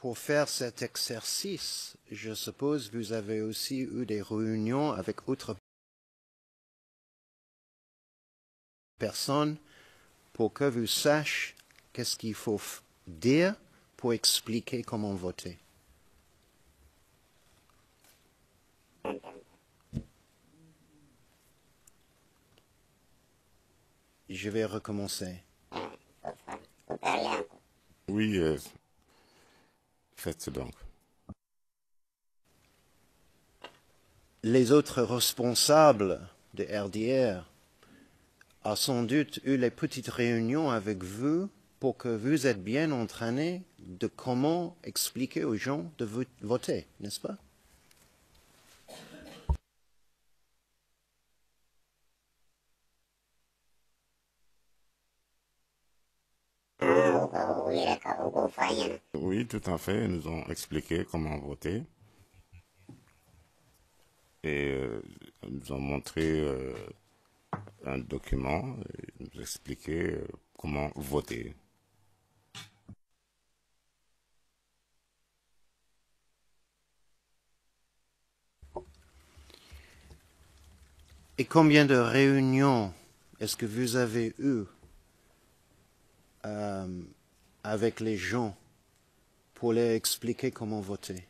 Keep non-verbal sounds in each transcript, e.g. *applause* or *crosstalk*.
pour faire cet exercice, je suppose vous avez aussi eu des réunions avec autres personnes pour que vous sachiez qu'est-ce qu'il faut dire pour expliquer comment voter. Je vais recommencer. Oui, euh, Les autres responsables de RDR ont sans doute eu les petites réunions avec vous pour que vous êtes bien entraînés de comment expliquer aux gens de voter, n'est-ce pas? Oui, tout à fait. Ils nous ont expliqué comment voter. Et euh, ils nous ont montré euh, un document, ils nous expliqué euh, comment voter. Et combien de réunions est-ce que vous avez eues euh, avec les gens pour leur expliquer comment voter.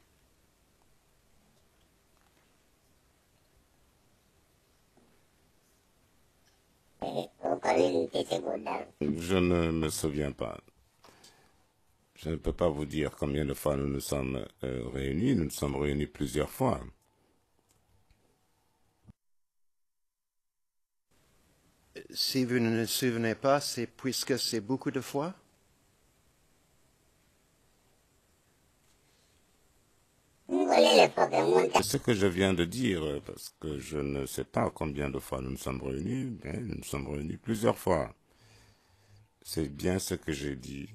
Je ne me souviens pas. Je ne peux pas vous dire combien de fois nous nous sommes euh, réunis. Nous nous sommes réunis plusieurs fois. Si vous ne vous souvenez pas, c'est puisque c'est beaucoup de fois C'est ce que je viens de dire, parce que je ne sais pas combien de fois nous nous sommes réunis, mais nous nous sommes réunis plusieurs fois. C'est bien ce que j'ai dit.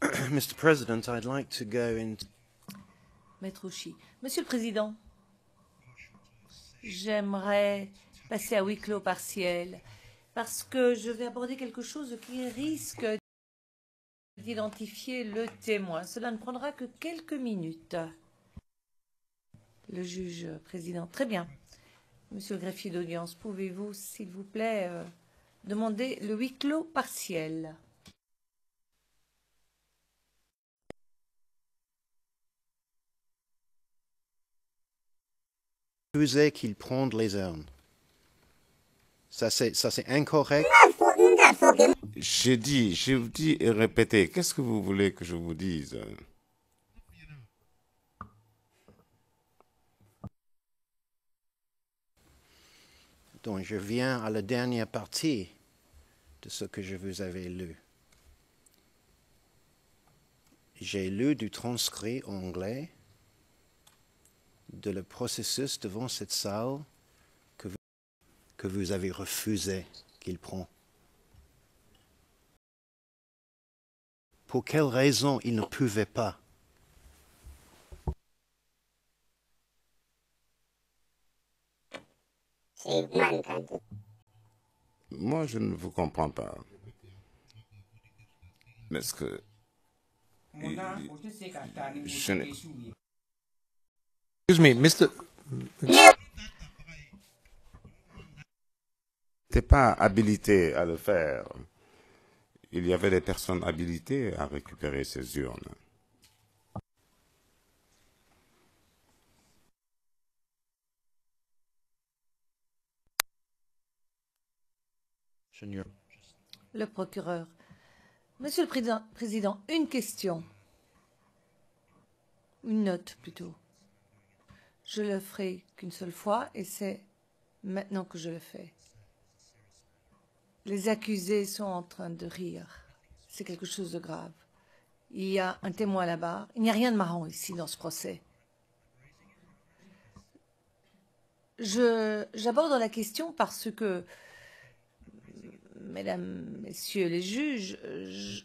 *coughs* Mr. President, I'd like to go in... Maître Monsieur le Président, J'aimerais passer à huis clos partiel parce que je vais aborder quelque chose qui risque d'identifier le témoin. Cela ne prendra que quelques minutes. Le juge président. Très bien. Monsieur le greffier d'audience, pouvez-vous, s'il vous plaît, euh, demander le huis clos partiel? Refuser qu'ils prennent les urnes. Ça, c'est incorrect. J'ai dit, je vous dis et répété. Qu'est-ce que vous voulez que je vous dise? Donc, je viens à la dernière partie de ce que je vous avais lu. J'ai lu du transcrit anglais de le processus devant cette salle que vous, que vous avez refusé qu'il prend. Pour quelle raison il ne pouvait pas? Moi, je ne vous comprends pas. Mais ce que... Je ne... Excuse me, Mr. n'était pas habilité à le faire. Il y avait des personnes habilitées à récupérer ces urnes. Le procureur. Monsieur le président, président, une question. Une note plutôt. Je le ferai qu'une seule fois et c'est maintenant que je le fais. Les accusés sont en train de rire. C'est quelque chose de grave. Il y a un témoin là-bas. Il n'y a rien de marrant ici dans ce procès. J'aborde la question parce que, mesdames, messieurs les juges, je,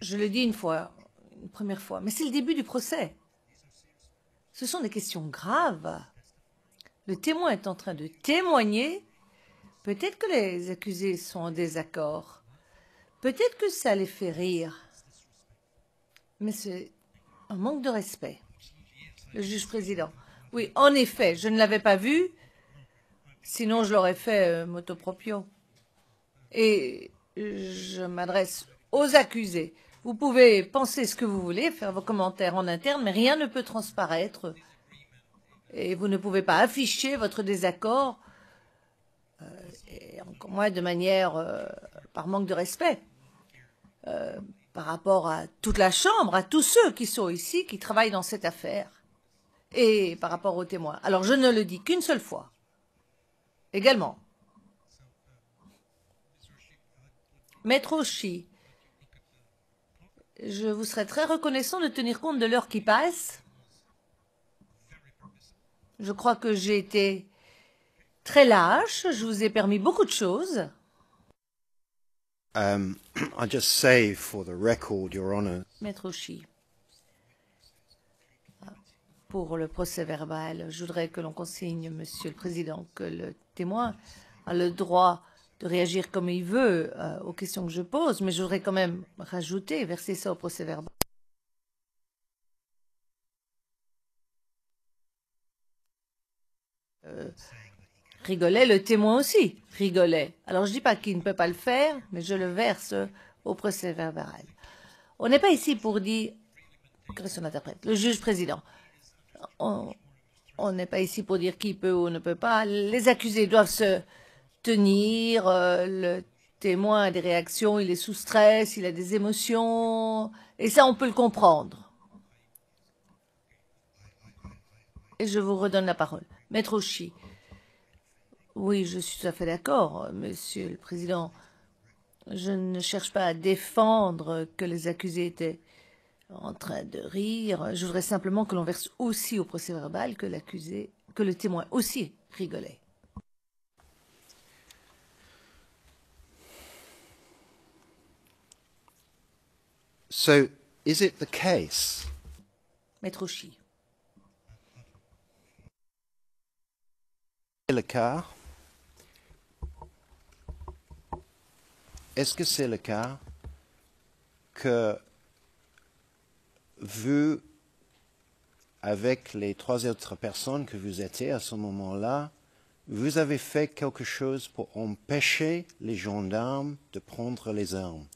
je le dis une fois, une première fois, mais c'est le début du procès. Ce sont des questions graves. Le témoin est en train de témoigner. Peut-être que les accusés sont en désaccord. Peut-être que ça les fait rire, mais c'est un manque de respect. Le juge président. Oui, en effet, je ne l'avais pas vu, sinon je l'aurais fait euh, moto. Et je m'adresse aux accusés. Vous pouvez penser ce que vous voulez, faire vos commentaires en interne, mais rien ne peut transparaître. Et vous ne pouvez pas afficher votre désaccord, et encore moins de manière euh, par manque de respect, euh, par rapport à toute la Chambre, à tous ceux qui sont ici, qui travaillent dans cette affaire, et par rapport aux témoins. Alors je ne le dis qu'une seule fois. Également, Maître Oshi, je vous serais très reconnaissant de tenir compte de l'heure qui passe. Je crois que j'ai été très lâche, je vous ai permis beaucoup de choses. Um, *clears throat* I just say for the record, Your Honour, Maître pour le procès verbal, je voudrais que l'on consigne, Monsieur le Président, que le témoin a le droit de réagir comme il veut euh, aux questions que je pose, mais je voudrais quand même rajouter, verser ça au procès verbal. Euh, rigolait, le témoin aussi rigolait. Alors je dis pas qu'il ne peut pas le faire, mais je le verse au procès verbal. On n'est pas ici pour dire, interprète, le juge président. On on n'est pas ici pour dire qui peut ou ne peut pas. Les accusés doivent se tenir. euh, le témoin a des réactions, il est sous stress, il a des émotions. Et ça, on peut le comprendre. Et je vous redonne la parole. Maître Oshi. Oui, je suis tout à fait d'accord, Monsieur le Président. Je ne cherche pas à défendre que les accusés étaient en train de rire. Je voudrais simplement que l'on verse aussi au procès verbal que l'accusé, que le témoin aussi rigolait. so is it the case? Maître Est-ce que c'est le cas que vous, avec les trois autres personnes que vous étiez à ce moment-là, vous avez fait quelque chose pour empêcher les gendarmes de prendre les armes?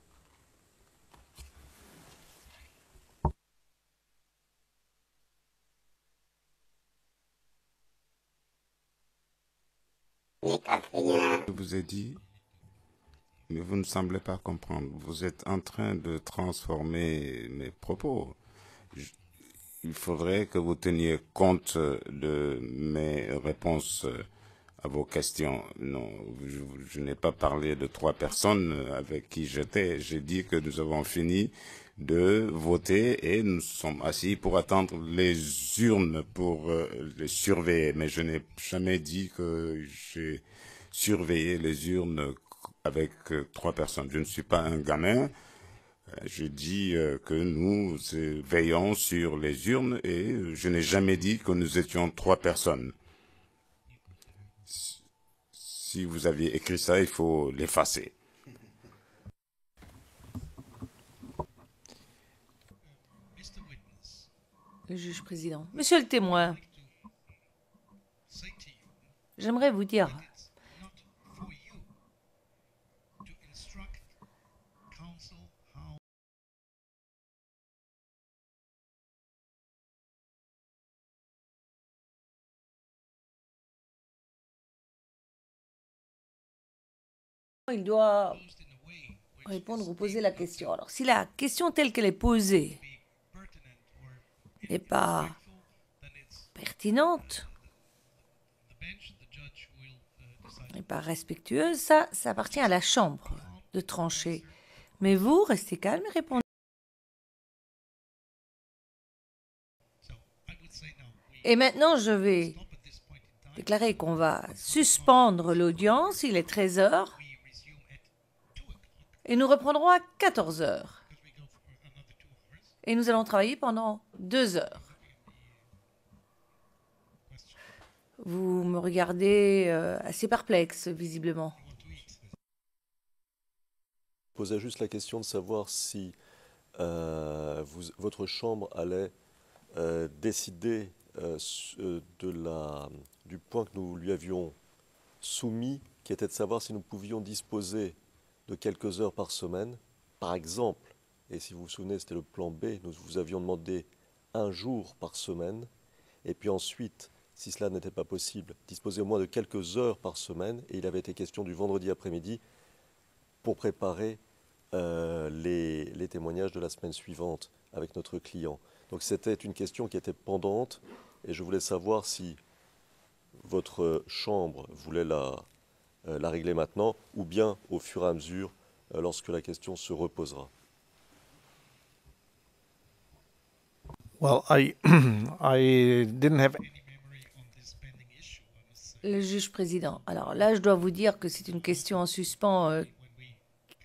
Je vous ai dit, mais vous ne semblez pas comprendre. Vous êtes en train de transformer mes propos. Il faudrait que vous teniez compte de mes réponses à vos questions. Non, je, je n'ai pas parlé de trois personnes avec qui j'étais. J'ai dit que nous avons fini de voter et nous sommes assis pour attendre les urnes pour euh, les surveiller. Mais je n'ai jamais dit que j'ai surveillé les urnes avec euh, trois personnes. Je ne suis pas un gamin. Euh, Je dis euh, que nous veillons sur les urnes et je n'ai jamais dit que nous étions trois personnes. Si- Si vous aviez écrit ça, il faut l'effacer. Le juge président. Monsieur le témoin, j'aimerais vous dire, il doit répondre ou poser la question. Alors, si la question telle qu'elle est posée n'est pas pertinente, n'est pas respectueuse, ça, appartient à la Chambre de trancher. Mais vous, restez calme et répondez. Et maintenant, je vais déclarer qu'on va suspendre l'audience. Il est 13 heures. Et nous reprendrons à 14 heures. Et nous allons travailler pendant deux heures. Vous me regardez euh, assez perplexe, visiblement. posais juste la question de savoir si euh, votre chambre allait euh, décider du point que nous lui avions soumis, qui était de savoir si nous pouvions disposer de quelques heures par semaine. Par exemple, et si vous vous souvenez, c'était le plan B, nous vous avions demandé un jour par semaine, et puis ensuite, si cela n'était pas possible, disposer au moins de quelques heures par semaine, et il avait été question du vendredi après-midi pour préparer euh, les, témoignages de la semaine suivante avec notre client. Donc c'était une question qui était pendante, et je voulais savoir si votre chambre voulait la, la régler maintenant, ou bien au fur et à mesure, euh, lorsque la question se reposera. Well, Le juge président. Alors là, je dois vous dire que c'est une question en suspens euh,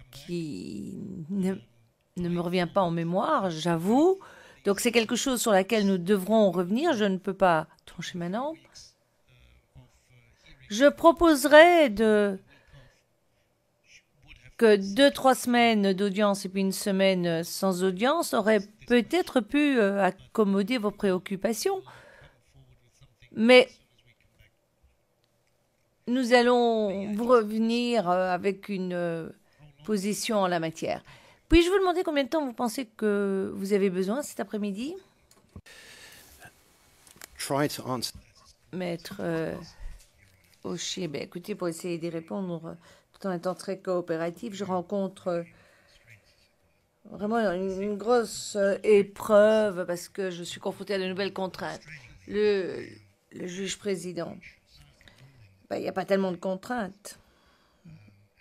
qui ne, ne, me revient pas en mémoire, j'avoue. Donc c'est quelque chose sur laquelle nous devrons revenir. Je ne peux pas trancher maintenant. Je proposerai de que deux, trois semaines d'audience et puis une semaine sans audience auraient peut-être pu euh, accommoder vos préoccupations. Mais nous allons vous revenir euh, avec une euh, position en la matière. Puis-je vous demander combien de temps vous pensez que vous avez besoin cet après-midi? Maître euh, ben, écoutez, pour essayer d'y répondre tout en étant très coopératif, je rencontre vraiment une, grosse euh, épreuve parce que je suis confrontée à de nouvelles contraintes. Le, juge président, ben, il n'y a pas tellement de contraintes.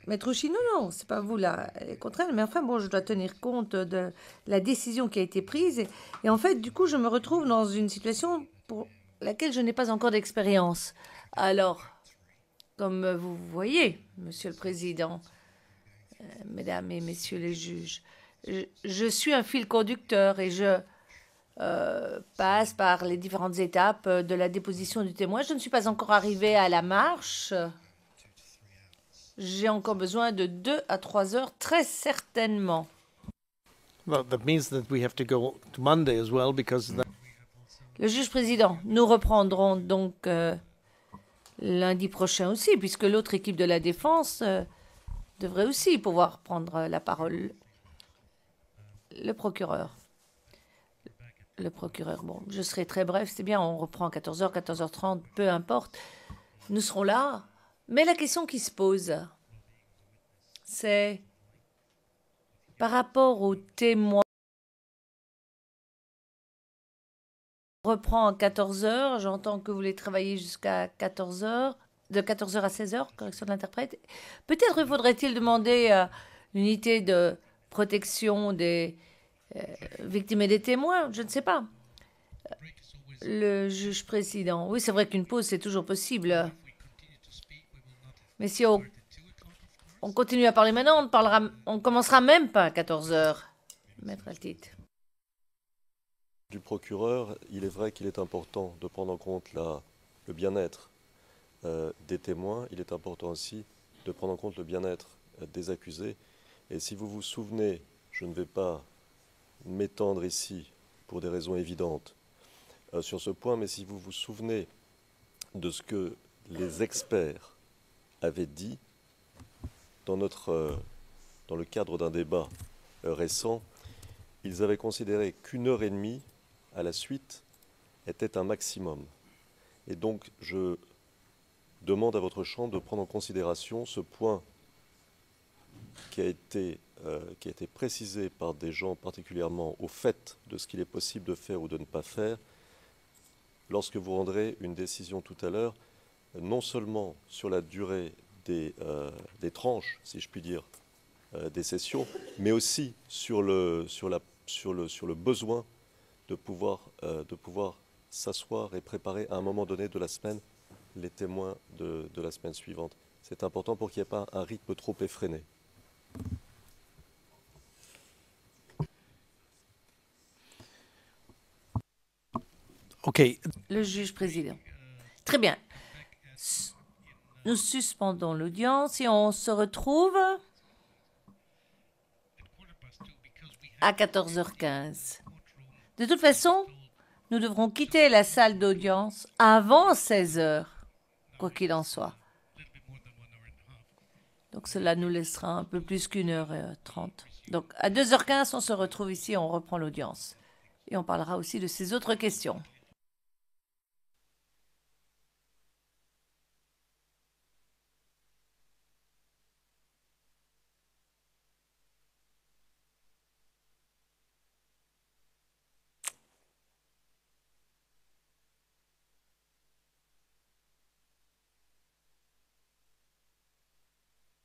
Maître Rouchy, non, non, c'est pas vous là, les contraintes, mais enfin bon, je dois tenir compte de la décision qui a été prise. Et, et en fait, du coup, je me retrouve dans une situation pour laquelle je n'ai pas encore d'expérience. Alors, comme vous voyez, Monsieur le Président, euh, Mesdames et Messieurs les juges, je, suis un fil conducteur et je euh, passe par les différentes étapes de la déposition du témoin. Je ne suis pas encore arrivé à la marche. J'ai encore besoin de deux à trois heures, très certainement. Le juge président, nous reprendrons donc euh, lundi prochain aussi, puisque l'autre équipe de la défense euh, devrait aussi pouvoir prendre la parole le procureur. Le procureur, bon, je serai très bref, c'est bien, on reprend 14h, 14h30, peu importe. Nous serons là. Mais la question qui se pose, c'est par rapport aux témoins. Reprend à 14h, j'entends que vous voulez travailler jusqu'à 14h, de 14h à 16h, correction de l'interprète. Peut-être faudrait-il demander à l'unité de protection des euh, victimes et des témoins, je ne sais pas. Le juge président, oui, c'est vrai qu'une pause, c'est toujours possible. Mais si on, continue à parler maintenant, on ne parlera, on commencera même pas à 14 heures. Maître Altit. Du procureur, il est vrai qu'il est important de prendre en compte le bien-être euh, des témoins. Il est important aussi de prendre en compte le bien-être euh, des accusés et si vous vous souvenez, je ne vais pas m'étendre ici pour des raisons évidentes euh, sur ce point, mais si vous vous souvenez de ce que les experts avaient dit dans, notre, dans le cadre d'un débat récent, ils avaient considéré qu'une heure et demie à la suite était un maximum. Et donc je demande à votre chambre de prendre en considération ce point qui a été, euh, qui a été précisé par des gens particulièrement au fait de ce qu'il est possible de faire ou de ne pas faire, lorsque vous rendrez une décision tout à l'heure, non seulement sur la durée des, euh, tranches, si je puis dire, euh, des sessions, mais aussi sur le besoin de pouvoir, de pouvoir s'asseoir et préparer à un moment donné de la semaine les témoins de, de la semaine suivante. C'est important pour qu'il n'y ait pas un rythme trop effréné. OK. Le juge président. Très bien. Nous suspendons l'audience et on se retrouve à 14h15. De toute façon, nous devrons quitter la salle d'audience avant 16h, quoi qu'il en soit. Donc cela nous laissera un peu plus qu'une heure et trente. Donc à 2h15, on se retrouve ici, on reprend l'audience. Et on parlera aussi de ces autres questions.